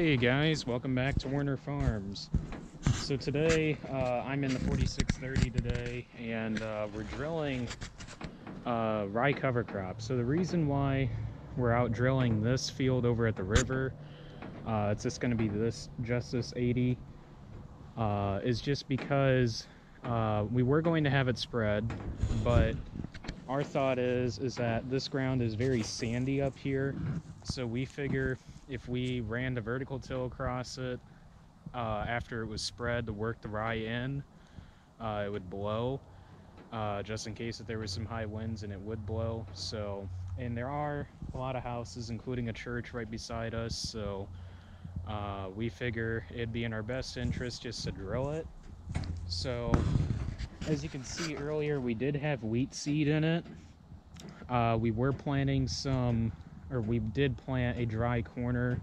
Hey guys, welcome back to Werner Farms. So today, uh, I'm in the 4630 today, and uh, we're drilling uh, rye cover crop. So the reason why we're out drilling this field over at the river, uh, it's just going to be this Justice 80, uh, is just because uh, we were going to have it spread, but our thought is is that this ground is very sandy up here, so we figure if we ran the vertical till across it uh, after it was spread to work the rye in, uh, it would blow, uh, just in case if there was some high winds and it would blow. So, and there are a lot of houses, including a church right beside us, so uh, we figure it'd be in our best interest just to drill it. So, as you can see earlier, we did have wheat seed in it. Uh, we were planting some or we did plant a dry corner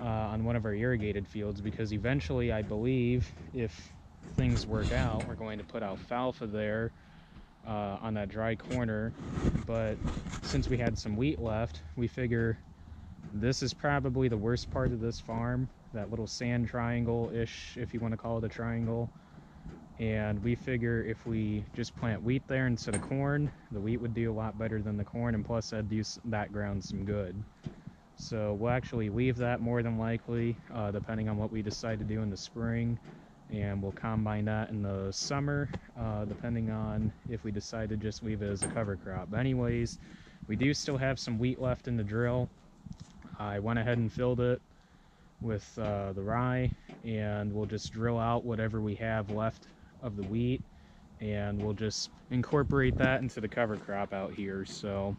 uh, on one of our irrigated fields because eventually I believe if things work out we're going to put alfalfa there uh, on that dry corner. But since we had some wheat left we figure this is probably the worst part of this farm that little sand triangle ish if you want to call it a triangle and we figure if we just plant wheat there instead of corn the wheat would do a lot better than the corn and plus that'd do that ground some good. So we'll actually leave that more than likely uh, depending on what we decide to do in the spring and we'll combine that in the summer uh, depending on if we decide to just leave it as a cover crop. But anyways we do still have some wheat left in the drill. I went ahead and filled it with uh, the rye and we'll just drill out whatever we have left of the wheat and we'll just incorporate that into the cover crop out here. So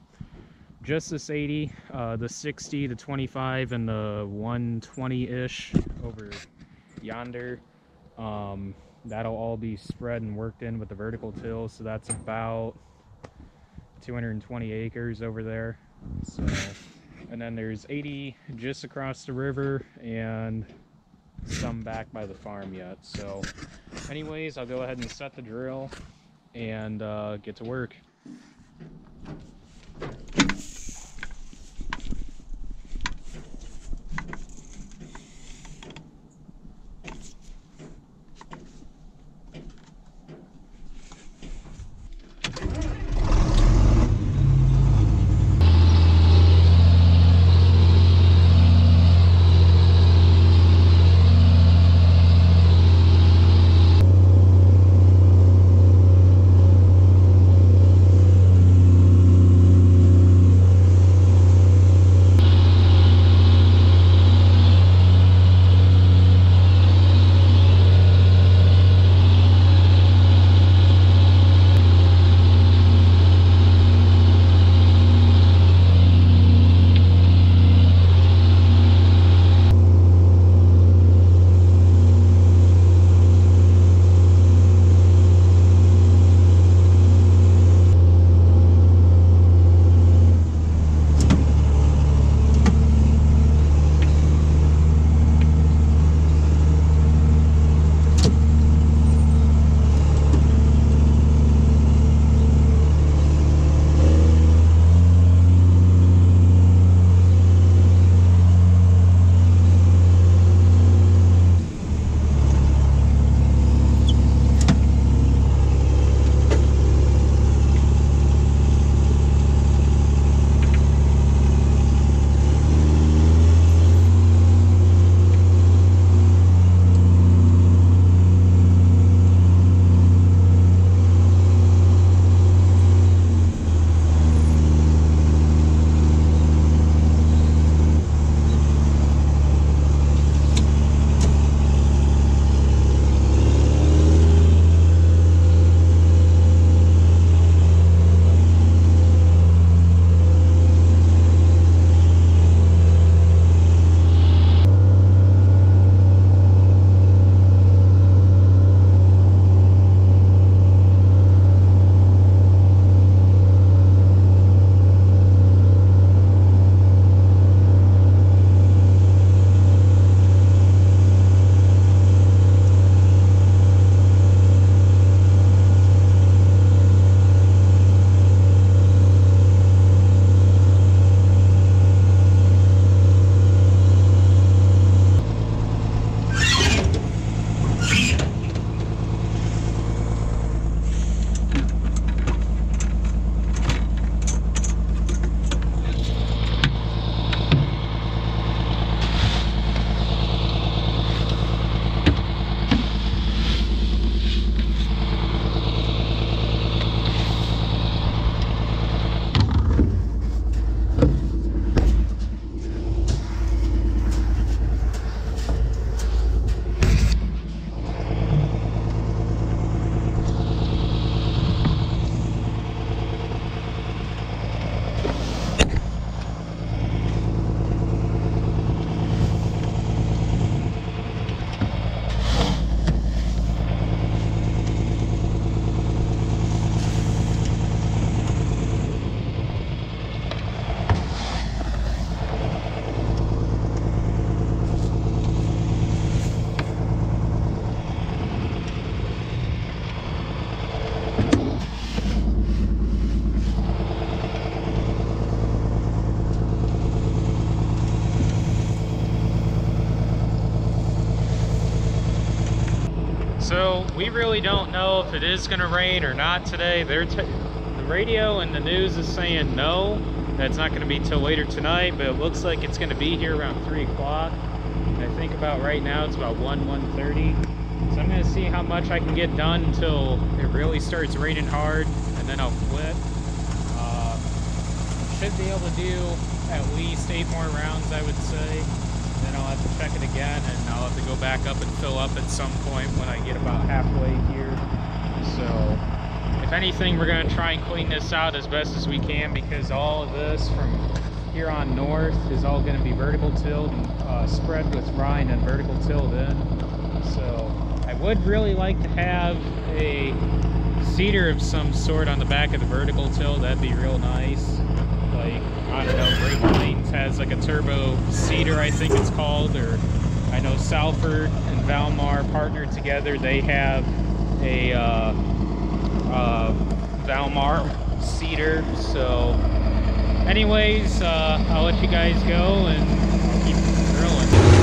just this 80 uh, the 60 the 25 and the 120-ish over yonder. Um, that'll all be spread and worked in with the vertical till so that's about 220 acres over there. So and then there's 80 just across the river and some back by the farm yet. So anyways, I'll go ahead and set the drill and uh, get to work. We really don't know if it is going to rain or not today. They're the radio and the news is saying no, that's not going to be till later tonight, but it looks like it's going to be here around 3 o'clock. I think about right now it's about 1, 1.30. So I'm going to see how much I can get done until it really starts raining hard, and then I'll flip. Uh, should be able to do at least 8 more rounds, I would say. Then I'll have to check it again, and I'll have to go back up and fill up at some point when I get about halfway here. So if anything, we're going to try and clean this out as best as we can because all of this from here on north is all going to be vertical tilled and uh, spread with rye and vertical tilled in. So I would really like to have a seeder of some sort on the back of the vertical till. That'd be real nice. Like, I don't know, Great Plains has like a turbo seeder, I think it's called, or I know Salford and Valmar partnered together. They have a uh, uh, Valmar seeder. So anyways, uh, I'll let you guys go and keep drilling.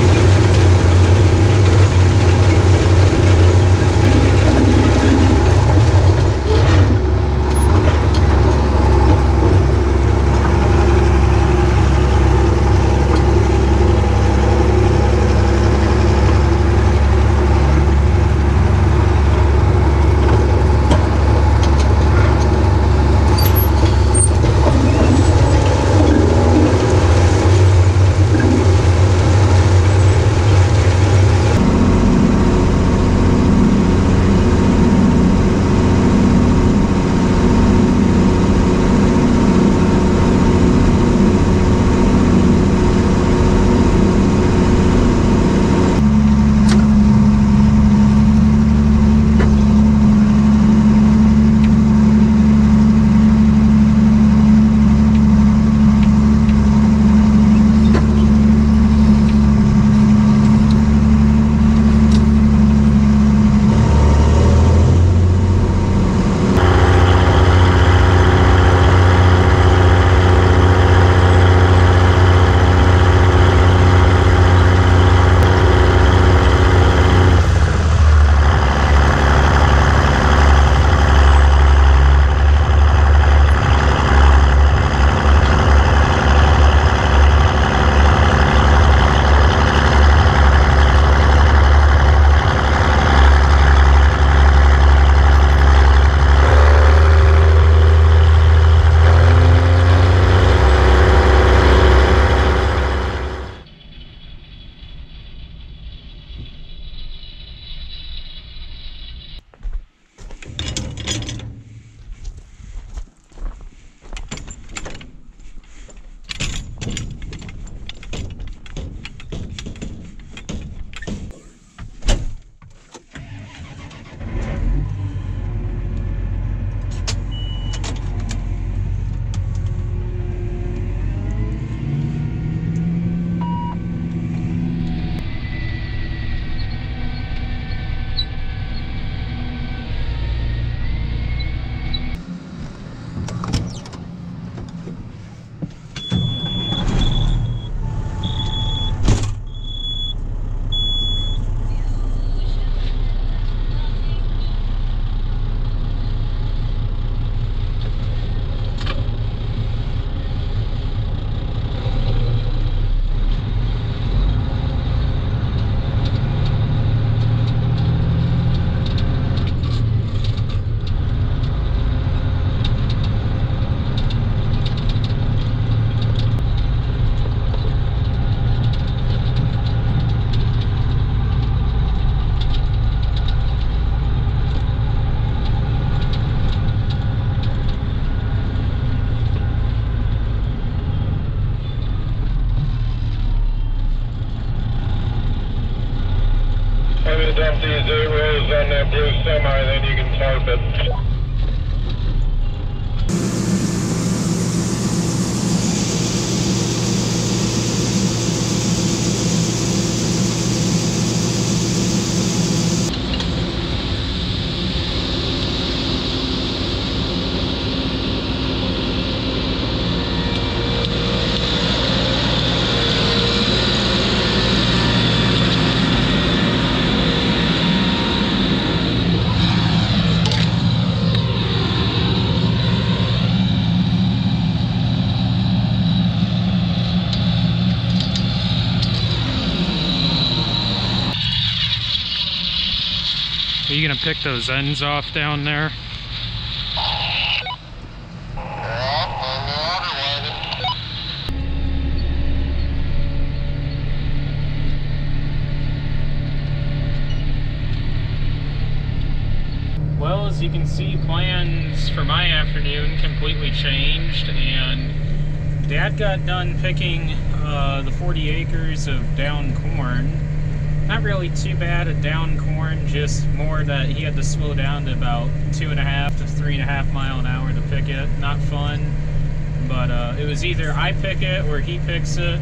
Pick those ends off down there? Well, as you can see, plans for my afternoon completely changed, and Dad got done picking uh, the 40 acres of down corn not really too bad a down corn, just more that he had to slow down to about two and a half to three and a half mile an hour to pick it. Not fun, but uh, it was either I pick it or he picks it,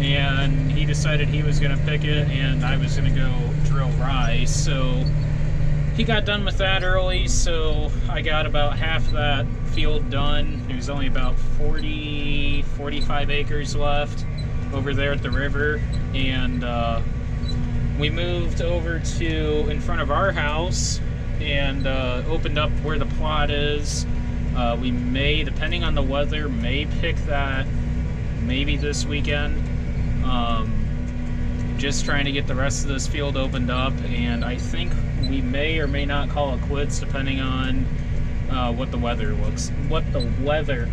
and he decided he was going to pick it, and I was going to go drill rye. So he got done with that early, so I got about half that field done. There's only about 40, 45 acres left over there at the river, and uh, we moved over to in front of our house and uh, opened up where the plot is. Uh, we may, depending on the weather, may pick that maybe this weekend. Um, just trying to get the rest of this field opened up, and I think we may or may not call it quits depending on uh, what the weather looks, what the weather,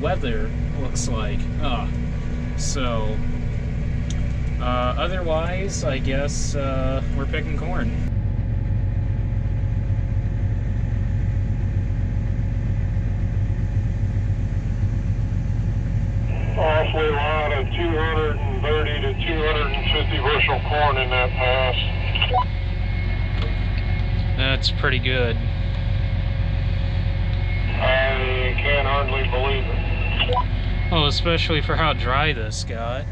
weather looks like. So uh, otherwise, I guess uh, we're picking corn. Awfully lot of 230 to 250 bushel corn in that pass. That's pretty good. I can't hardly believe it. Oh, especially for how dry this got.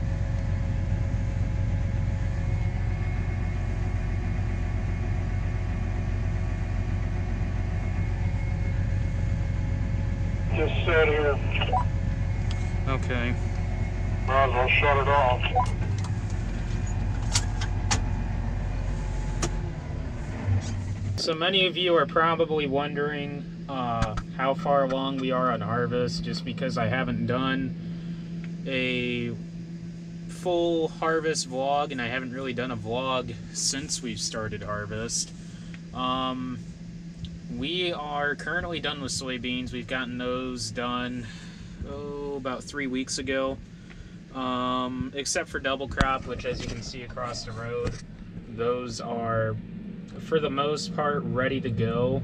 Just here. Okay. Might as well shut it off. So many of you are probably wondering uh, how far along we are on harvest just because I haven't done a full harvest vlog and I haven't really done a vlog since we've started harvest. Um, we are currently done with soybeans. We've gotten those done oh, about three weeks ago. Um, except for double crop, which as you can see across the road, those are for the most part ready to go.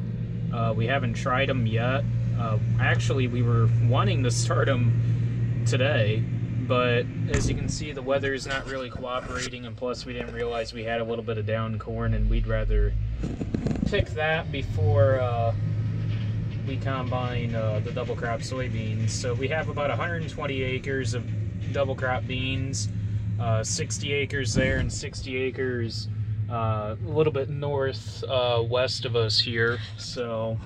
Uh, we haven't tried them yet. Uh, actually, we were wanting to start them today, but as you can see, the weather is not really cooperating, and plus we didn't realize we had a little bit of down corn, and we'd rather pick that before uh, we combine uh, the double crop soybeans. So we have about 120 acres of double crop beans, uh, 60 acres there and 60 acres uh, a little bit north uh, west of us here. So,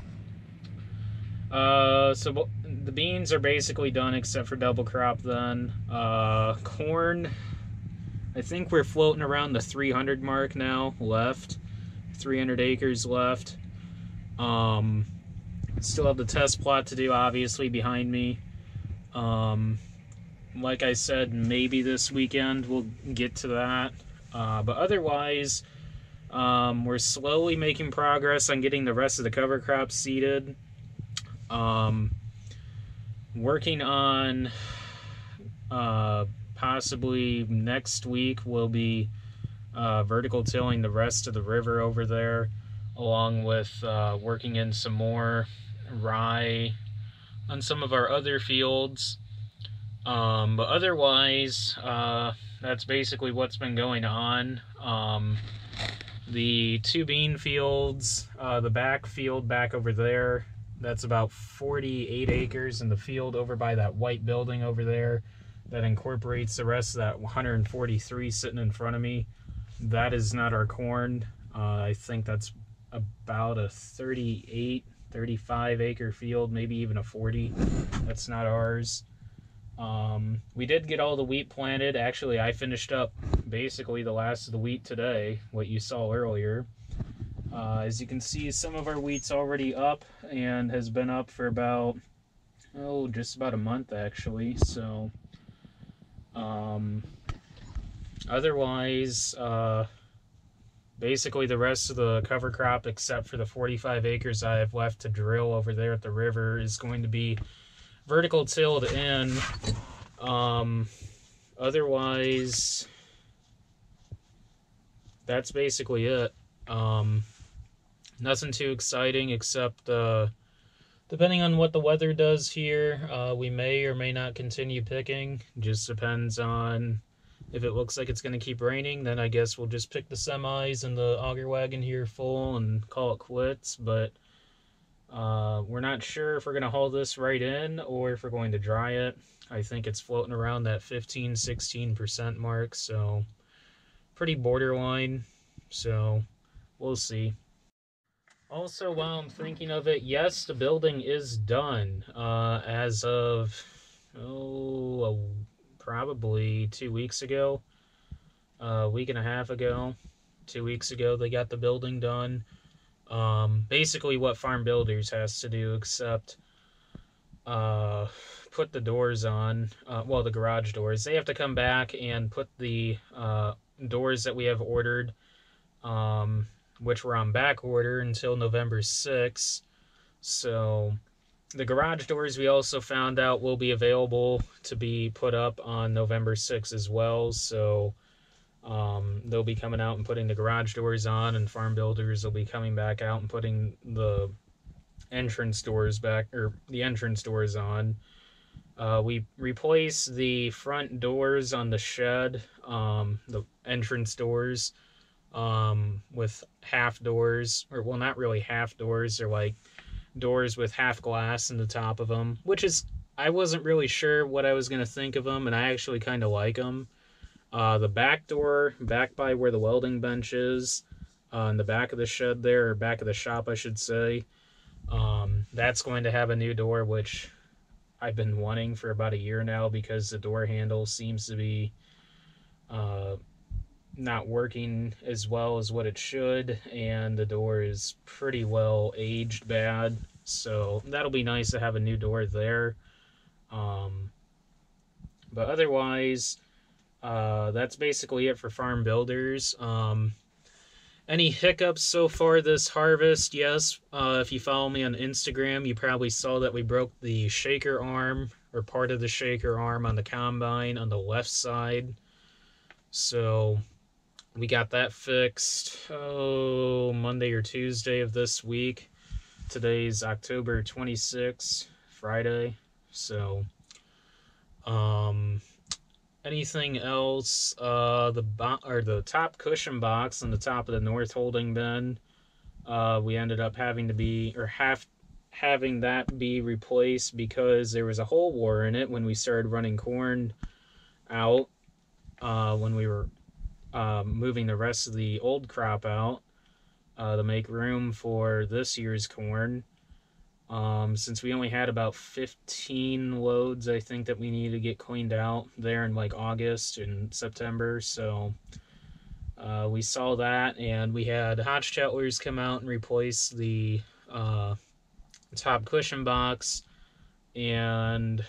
uh, so the beans are basically done except for double crop then. Corn, I think we're floating around the 300 mark now left. 300 acres left. Um, still have the test plot to do, obviously, behind me. Um, like I said, maybe this weekend we'll get to that. Uh, but otherwise, um, we're slowly making progress on getting the rest of the cover crops seeded. Um, working on uh, possibly next week will be uh, vertical tilling the rest of the river over there, along with uh, working in some more rye on some of our other fields. Um, but otherwise, uh, that's basically what's been going on. Um, the two bean fields, uh, the back field back over there, that's about 48 acres, and the field over by that white building over there that incorporates the rest of that 143 sitting in front of me that is not our corn. Uh, I think that's about a 38, 35 acre field, maybe even a 40. That's not ours. Um, we did get all the wheat planted. Actually, I finished up basically the last of the wheat today, what you saw earlier. Uh, as you can see, some of our wheat's already up and has been up for about, oh, just about a month actually. So, um, otherwise, uh, basically the rest of the cover crop, except for the 45 acres I have left to drill over there at the river, is going to be vertical tilled in. Um, otherwise, that's basically it. Um, nothing too exciting except uh, depending on what the weather does here, uh, we may or may not continue picking. Just depends on if it looks like it's going to keep raining, then I guess we'll just pick the semis and the auger wagon here full and call it quits. But uh, we're not sure if we're going to haul this right in or if we're going to dry it. I think it's floating around that 15 16% mark, so pretty borderline. So we'll see. Also, while I'm thinking of it, yes, the building is done uh, as of oh, probably two weeks ago, a week and a half ago, two weeks ago, they got the building done. Um, basically, what Farm Builders has to do, except uh, put the doors on, uh, well, the garage doors. They have to come back and put the uh, doors that we have ordered, um, which were on back order until November 6th. So the garage doors we also found out will be available to be put up on November 6th as well. So um, they'll be coming out and putting the garage doors on, and farm builders will be coming back out and putting the entrance doors back or the entrance doors on. Uh, we replace the front doors on the shed, um, the entrance doors, um, with half doors, or well, not really half doors. They're like doors with half glass in the top of them, which is I wasn't really sure what I was gonna think of them, and I actually kind of like them. Uh, the back door, back by where the welding bench is, uh, in the back of the shed there, or back of the shop, I should say. Um, that's going to have a new door, which I've been wanting for about a year now because the door handle seems to be uh, not working as well as what it should, and the door is pretty well aged bad. So that'll be nice to have a new door there. Um, but otherwise, uh, that's basically it for farm builders. Um, any hiccups so far this harvest? Yes. Uh, if you follow me on Instagram, you probably saw that we broke the shaker arm or part of the shaker arm on the combine on the left side. So we got that fixed oh monday or tuesday of this week. Today's october 26th friday so um anything else? Uh the bo- or the top cushion box on the top of the north holding bin uh we ended up having to be or have having that be replaced because there was a hole war in it when we started running corn out uh when we were um, moving the rest of the old crop out uh, to make room for this year's corn. Um, since we only had about 15 loads, I think that we need to get cleaned out there in like August and September. So uh, we saw that, and we had Hotchkiss come out and replace the uh, top cushion box and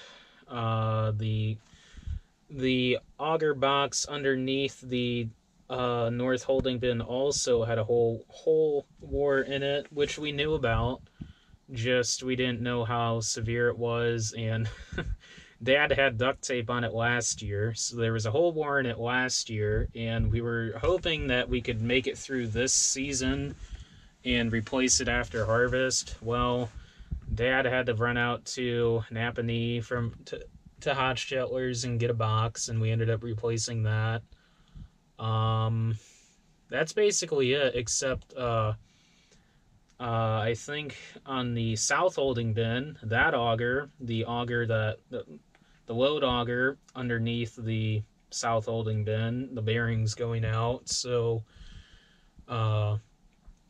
uh, the the auger box underneath the uh, North Holding Bin also had a whole hole war in it, which we knew about. Just we didn't know how severe it was, and Dad had duct tape on it last year, so there was a hole war in it last year, and we were hoping that we could make it through this season and replace it after harvest. Well, Dad had to run out to Nappanee from to, to Hotchkiss and get a box, and we ended up replacing that. Um, that's basically it, except uh, uh, I think on the south holding bin, that auger, the auger that the, the load auger underneath the south holding bin, the bearings going out. So uh,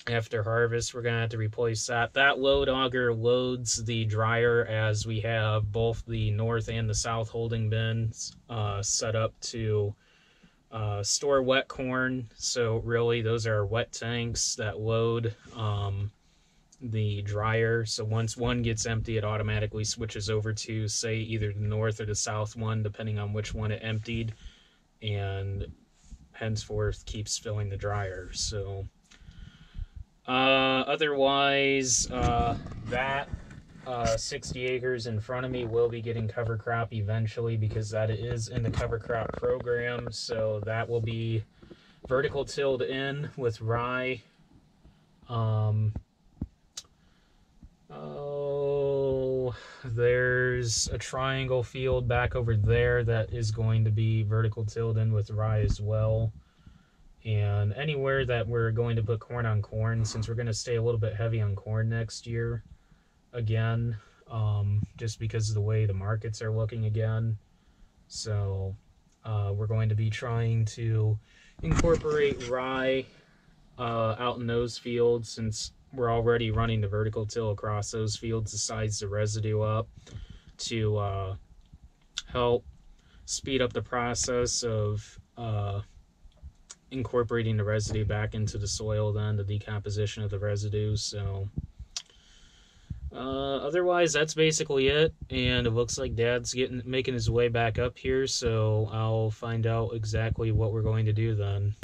after harvest, we're gonna have to replace that. That load auger loads the dryer as we have both the north and the south holding bins uh, set up to uh, store wet corn. So really, those are wet tanks that load um, the dryer. So once one gets empty, it automatically switches over to say either the north or the south one, depending on which one it emptied, and henceforth keeps filling the dryer. So otherwise, uh, that uh, 60 acres in front of me will be getting cover crop eventually because that is in the cover crop program. So that will be vertical tilled in with rye. Um, oh, there's a triangle field back over there that is going to be vertical tilled in with rye as well. And anywhere that we're going to put corn on corn, since we're going to stay a little bit heavy on corn next year, again, um, just because of the way the markets are looking again. So uh, we're going to be trying to incorporate rye uh, out in those fields since we're already running the vertical till across those fields to size the residue up to uh, help speed up the process of uh, incorporating the residue back into the soil then the decomposition of the residue so uh, otherwise, that's basically it. And it looks like Dad's getting making his way back up here, so I'll find out exactly what we're going to do then.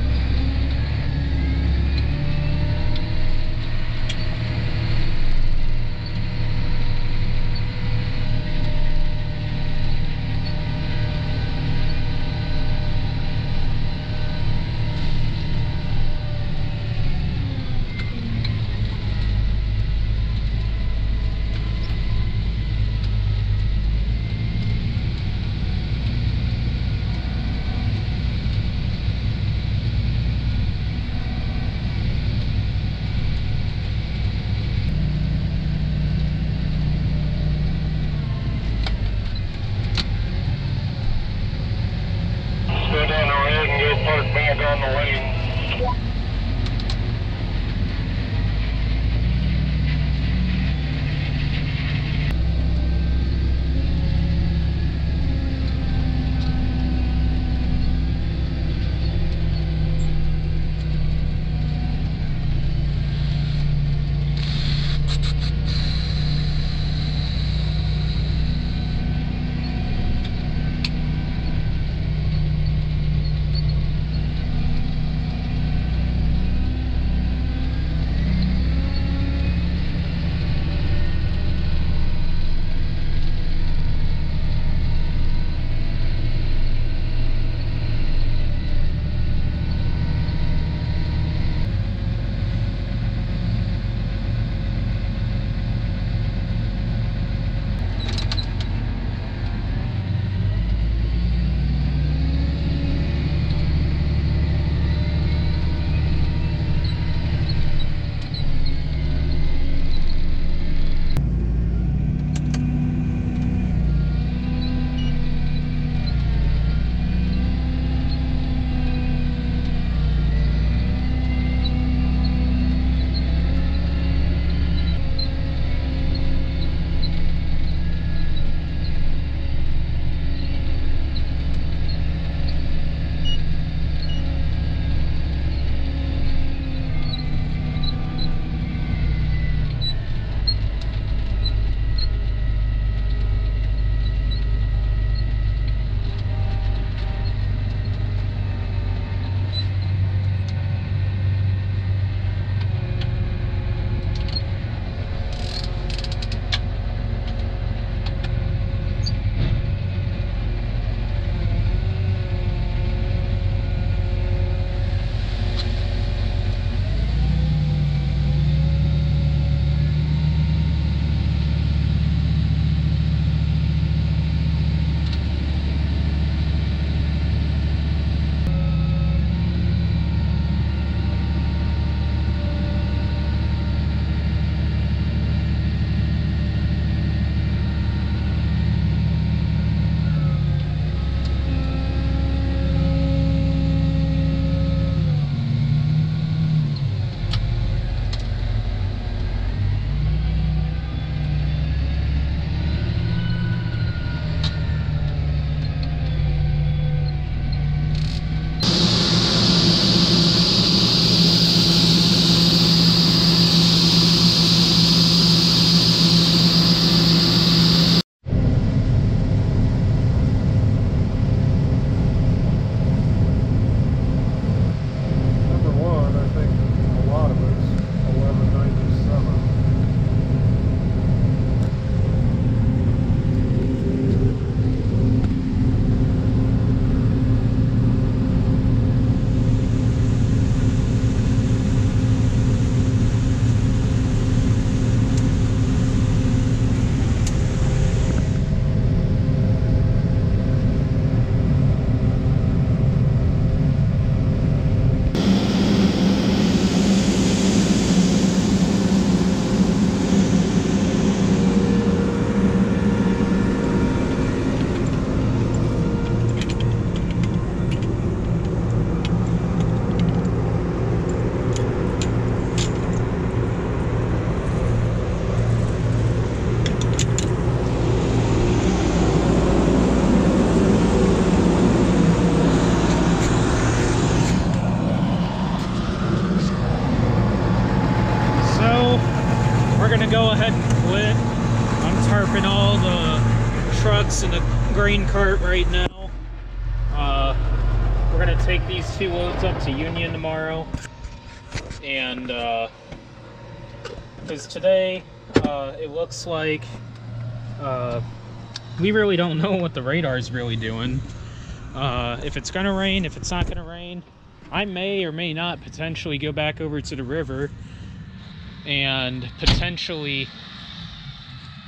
And uh, because today uh, it looks like uh, we really don't know what the radar's really doing. Uh, if it's gonna rain, if it's not gonna rain, I may or may not potentially go back over to the river and potentially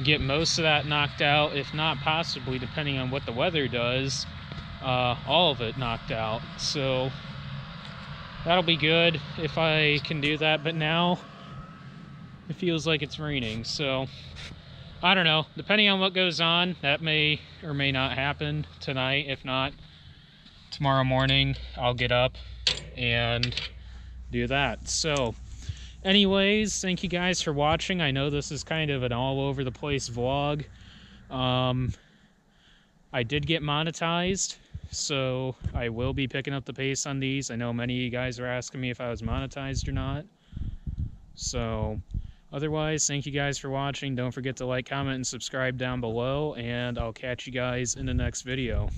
get most of that knocked out, if not possibly, depending on what the weather does, uh, all of it knocked out. So that'll be good if I can do that. But now it feels like it's raining. So I don't know. Depending on what goes on, that may or may not happen tonight. If not, tomorrow morning I'll get up and do that. So anyways, thank you guys for watching. I know this is kind of an all over the place vlog. Um, I did get monetized, so I will be picking up the pace on these. I know many of you guys are asking me if I was monetized or not. So otherwise, thank you guys for watching. Don't forget to like, comment, and subscribe down below, and I'll catch you guys in the next video.